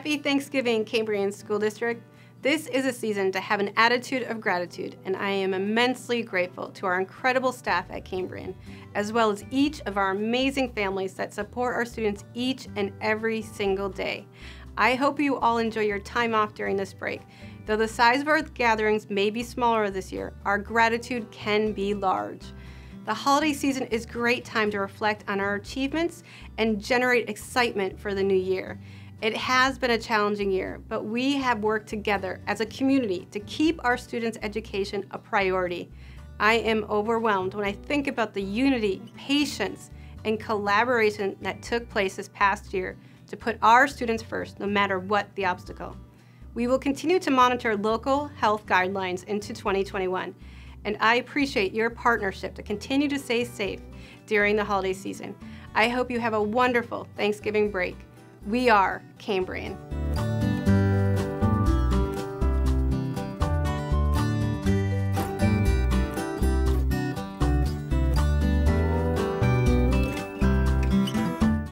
Happy Thanksgiving, Cambrian School District. This is a season to have an attitude of gratitude, and I am immensely grateful to our incredible staff at Cambrian, as well as each of our amazing families that support our students each and every single day. I hope you all enjoy your time off during this break. Though the size of our gatherings may be smaller this year, our gratitude can be large. The holiday season is a great time to reflect on our achievements and generate excitement for the new year. It has been a challenging year, but we have worked together as a community to keep our students' education a priority. I am overwhelmed when I think about the unity, patience, and collaboration that took place this past year to put our students first, no matter what the obstacle. We will continue to monitor local health guidelines into 2021 and I appreciate your partnership to continue to stay safe during the holiday season. I hope you have a wonderful Thanksgiving break. We are Cambrian.